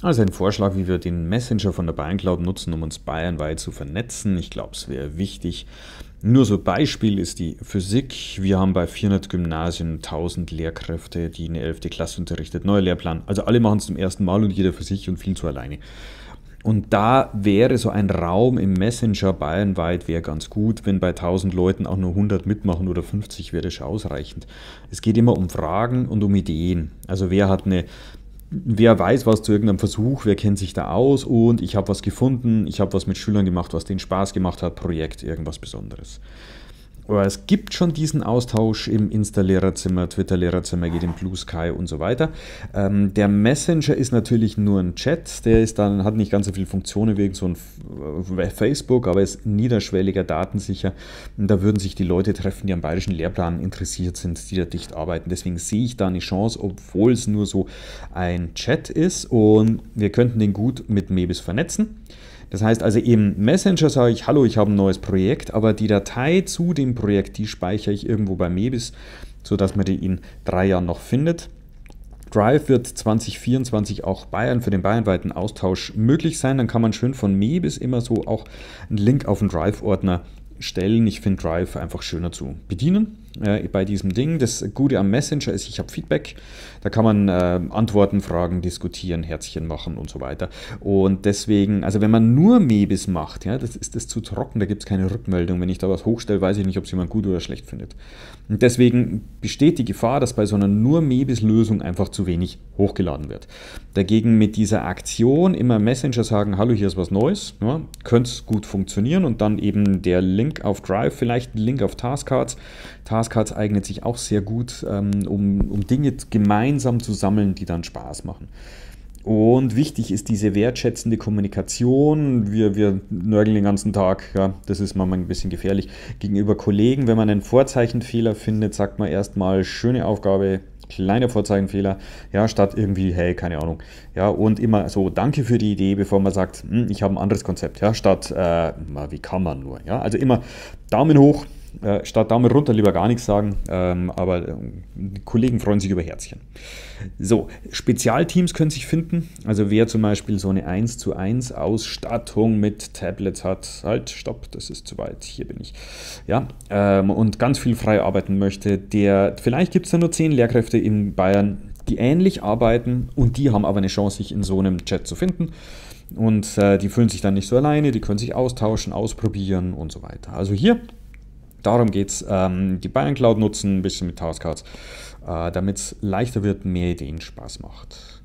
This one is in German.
Also ein Vorschlag, wie wir den Messenger von der Bayern nutzen, um uns bayernweit zu vernetzen. Ich glaube, es wäre wichtig. Nur so Beispiel ist die Physik. Wir haben bei 400 Gymnasien 1000 Lehrkräfte, die eine 11. Klasse unterrichtet. Neuer Lehrplan. Also alle machen es zum ersten Mal und jeder für sich und viel zu alleine. Und da wäre so ein Raum im Messenger bayernweit wäre ganz gut, wenn bei 1000 Leuten auch nur 100 mitmachen oder 50 wäre das ausreichend. Es geht immer um Fragen und um Ideen. Also wer hat eine wer weiß was zu irgendeinem Versuch, wer kennt sich da aus und ich habe was gefunden, ich habe was mit Schülern gemacht, was denen Spaß gemacht hat, Projekt, irgendwas Besonderes. Aber es gibt schon diesen Austausch im Insta-Lehrerzimmer, Twitter-Lehrerzimmer, geht im Blue Sky und so weiter. Ähm, der Messenger ist natürlich nur ein Chat, der ist dann, hat nicht ganz so viele Funktionen wie so ein äh, Facebook, aber ist niederschwelliger, datensicher. Da würden sich die Leute treffen, die am bayerischen Lehrplan interessiert sind, die da dicht arbeiten. Deswegen sehe ich da eine Chance, obwohl es nur so ein Chat ist und wir könnten den gut mit Mebis vernetzen. Das heißt also im Messenger sage ich, hallo, ich habe ein neues Projekt, aber die Datei zu dem Projekt, die speichere ich irgendwo bei Mebis, sodass man die in drei Jahren noch findet. Drive wird 2024 auch Bayern für den bayernweiten Austausch möglich sein. Dann kann man schön von Mebis immer so auch einen Link auf den Drive-Ordner stellen. Ich finde Drive einfach schöner zu bedienen äh, bei diesem Ding. Das Gute am Messenger ist, ich habe Feedback. Da kann man äh, Antworten, Fragen diskutieren, Herzchen machen und so weiter. Und deswegen, also wenn man nur Mebis macht, ja, das ist das zu trocken, da gibt es keine Rückmeldung. Wenn ich da was hochstelle, weiß ich nicht, ob es jemand gut oder schlecht findet. Und deswegen besteht die Gefahr, dass bei so einer nur Mebis-Lösung einfach zu wenig hochgeladen wird. Dagegen mit dieser Aktion immer Messenger sagen, hallo, hier ist was Neues, ja, könnte es gut funktionieren und dann eben der Link auf Drive, vielleicht Link auf Taskcards. Taskcards eignet sich auch sehr gut, ähm, um, um Dinge gemeinsam zu sammeln, die dann Spaß machen. Und wichtig ist diese wertschätzende Kommunikation. Wir, wir nörgeln den ganzen Tag, ja, das ist manchmal ein bisschen gefährlich. Gegenüber Kollegen, wenn man einen Vorzeichenfehler findet, sagt man erstmal, schöne Aufgabe, kleiner Vorzeichenfehler, ja, statt irgendwie, hey, keine Ahnung. Ja, und immer so, danke für die Idee, bevor man sagt, hm, ich habe ein anderes Konzept, ja, statt, äh, wie kann man nur, ja. Also immer Daumen hoch, äh, statt Daumen runter lieber gar nichts sagen, ähm, aber äh, die Kollegen freuen sich über Herzchen. So, Spezialteams können sich finden. Also wer zum Beispiel so eine 1 zu 1 Ausstattung mit Tablets hat, halt, stopp, das ist zu weit, hier bin ich. Ja, ähm, und ganz viel frei arbeiten möchte, der, vielleicht gibt es da nur 10 Lehrkräfte in Bayern, die ähnlich arbeiten und die haben aber eine Chance, sich in so einem Chat zu finden. Und äh, die fühlen sich dann nicht so alleine, die können sich austauschen, ausprobieren und so weiter. Also hier Darum geht es, ähm, die Bayern Cloud nutzen, ein bisschen mit Taskcards, äh, damit es leichter wird, mehr Ideen Spaß macht.